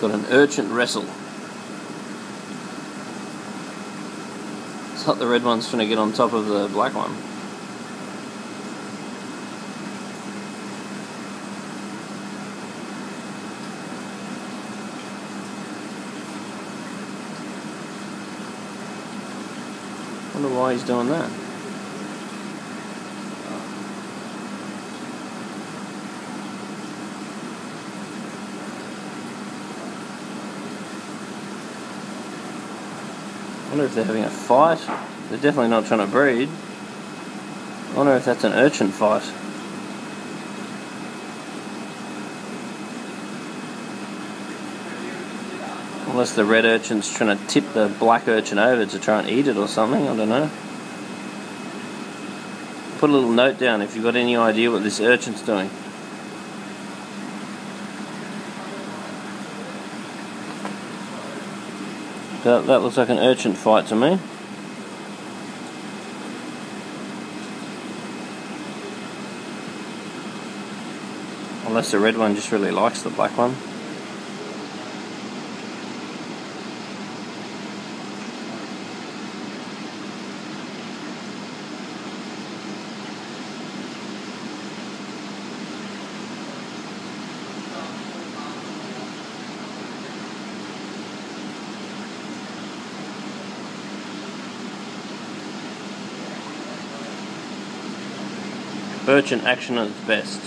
Got an urchin wrestle. It's not the red one's going to get on top of the black one. Wonder why he's doing that. Wonder if they're having a fight. They're definitely not trying to breed. I wonder if that's an urchin fight. Unless the red urchin's trying to tip the black urchin over to try and eat it or something, I don't know. Put a little note down if you've got any idea what this urchin's doing. That, that looks like an urchin fight to me. Unless the red one just really likes the black one. Urchin action at its best.